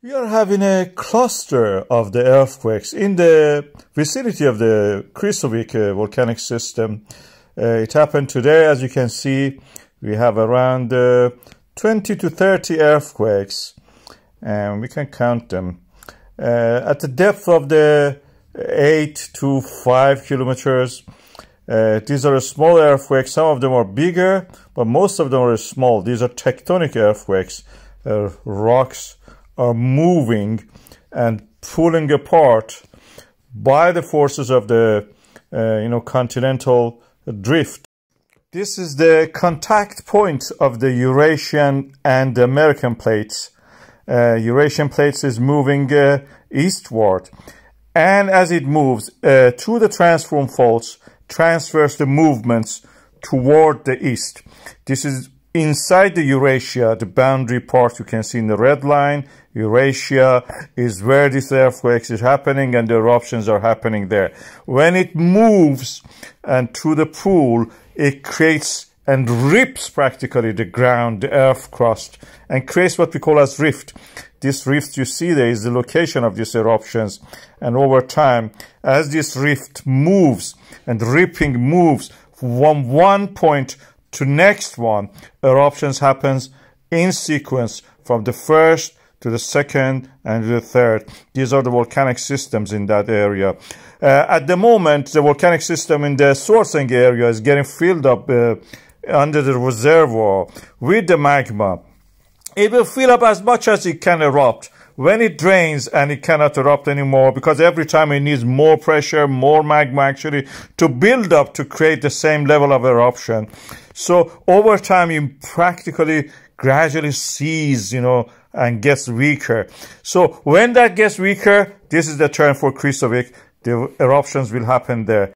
We are having a cluster of the earthquakes in the vicinity of the Krýsuvík uh, volcanic system. Uh, it happened today, as you can see. We have around uh, 20 to 30 earthquakes, and we can count them. Uh, at the depth of the 8 to 5 kilometers, uh, these are small earthquakes. Some of them are bigger, but most of them are small. These are tectonic earthquakes, uh, rocks are moving and pulling apart by the forces of the uh, you know continental drift. This is the contact point of the Eurasian and the American plates. Uh, Eurasian plates is moving uh, eastward and as it moves uh, through the transform faults transfers the movements toward the east. This is Inside the Eurasia, the boundary part you can see in the red line, Eurasia is where this earthquake is happening and the eruptions are happening there. When it moves and through the pool, it creates and rips practically the ground, the earth crust, and creates what we call as rift. This rift you see there is the location of these eruptions. And over time, as this rift moves and ripping moves from one point to next one, eruptions happens in sequence from the first to the second and the third. These are the volcanic systems in that area. Uh, at the moment, the volcanic system in the Svartsengi area is getting filled up uh, under the reservoir with the magma. It will fill up as much as it can erupt when it drains and it cannot erupt anymore because every time it needs more pressure, more magma actually to build up to create the same level of eruption. So over time, you practically gradually cease, you know, and gets weaker. So when that gets weaker, this is the term for Krýsuvík. The eruptions will happen there.